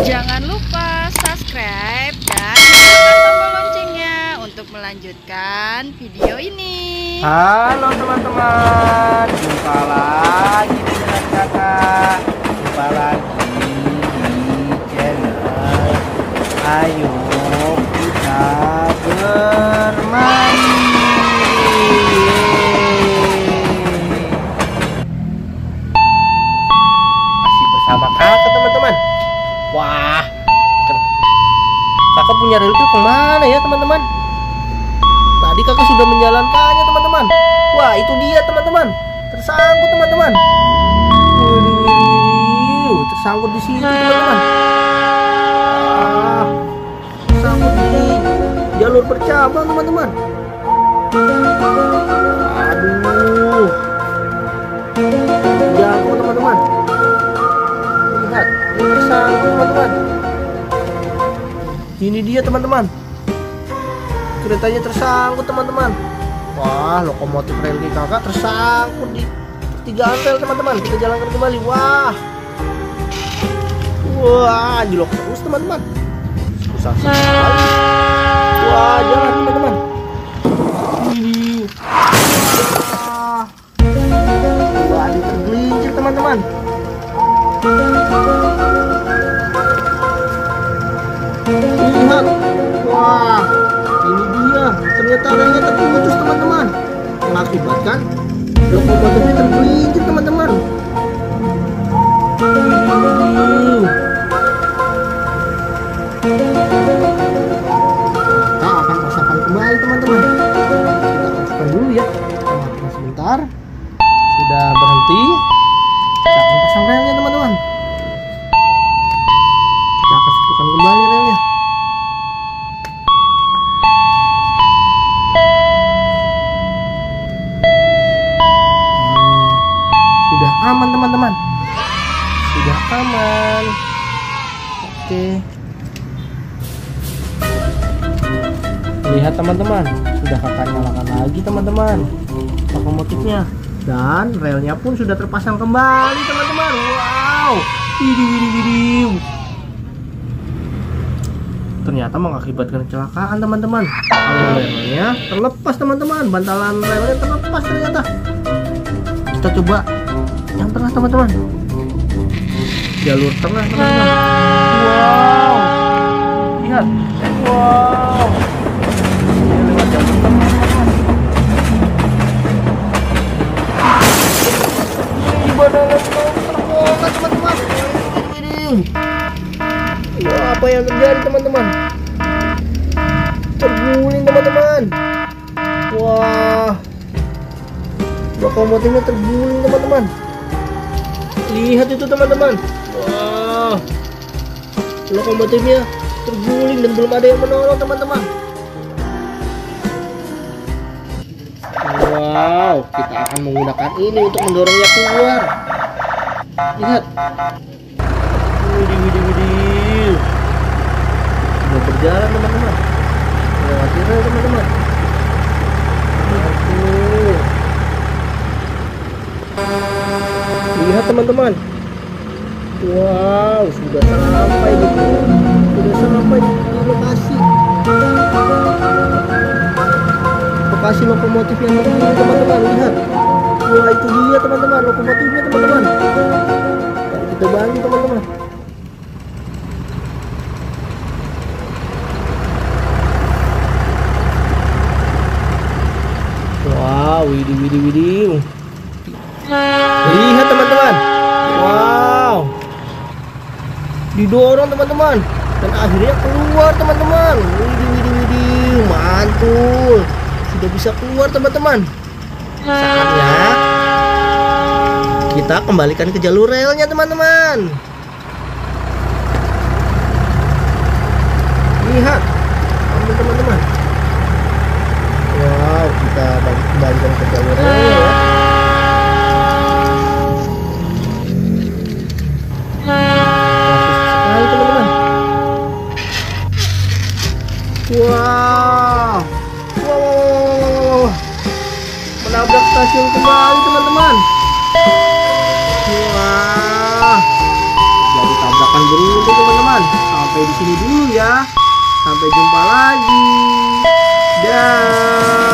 Jangan lupa subscribe dan tekan tombol loncengnya untuk melanjutkan video ini. Halo teman-teman, jumpa lagi dengan kakak. Jumpa lagi di channel Ayo kita bermain. Kakak punya rel ke mana ya teman-teman? Tadi kakak sudah menjalankannya teman-teman. Wah itu dia teman-teman. Tersangkut teman-teman. Tersangkut di situ teman-teman. Ah, tersangkut di jalur bercabang teman-teman. Ini dia teman-teman. Keretanya tersangkut teman-teman. Wah lokomotif di kakak tersangkut di tiga rel teman-teman. Kita jalankan kembali. Wah. Wah anjlok terus teman-teman. Susah sekali. Wah jalan teman-teman. Wah. Ini tergelincir teman-teman ternyata relnya terputus teman-teman. Mengakibatkan lokomotifnya tergelincir teman-teman. Kita akan pasangkan kembali teman-teman. Kita pasangkan dulu ya. Kita sebentar. Sudah berhenti. Kita akan pasang relnya teman-teman. Kita akan satukan kembali relnya aman teman-teman sudah aman. Oke. Lihat teman-teman. Sudah kakak nyalakan lagi teman-teman. Lokomotifnya dan relnya pun sudah terpasang kembali teman-teman. Wow. Widih widih widih. Ternyata mengakibatkan kecelakaan teman-teman. Relnya terlepas teman-teman. Bantalan relnya terlepas ternyata. Kita coba yang tengah teman-teman. Jalur tengah teman-teman. Wow. Lihat. Wow. Ini lewat jalur tengah badangan mau terbongkar teman-teman wah apa yang terjadi teman-teman? Terguling teman-teman. Wah. Lokomotifnya terguling teman-teman lihat itu teman-teman. Wah. Lokomotifnya terguling dan belum ada yang menolong teman-teman. Wow kita akan menggunakan ini untuk mendorongnya keluar. Lihat. Sudah berjalan teman-teman. Rel teman-teman Aduh. Lihat teman-teman. Wow, sudah sampai di sudah sampai di lokasi. Lokasi lokomotif yang terbunuh teman-teman. Lihat. Wah, itu dia teman-teman, lokomotifnya teman-teman. Kita bantu teman-teman. Wow, widih widih widih. Lihat teman-teman. Wow. Didorong teman-teman dan akhirnya keluar teman-teman. Widih widih widih, mantul. Sudah bisa keluar teman-teman. Saatnya kita kembalikan ke jalur relnya teman-teman. Lihat. Teman-teman. Wow, kita balik kembalikan ke jalur relnya ya. Wow wow, wow, wow, wow. menabrak stasiun kembali teman-teman wah jadi tabrakan beruntung teman-teman. Sampai di sini dulu ya. Sampai jumpa lagi. Dah.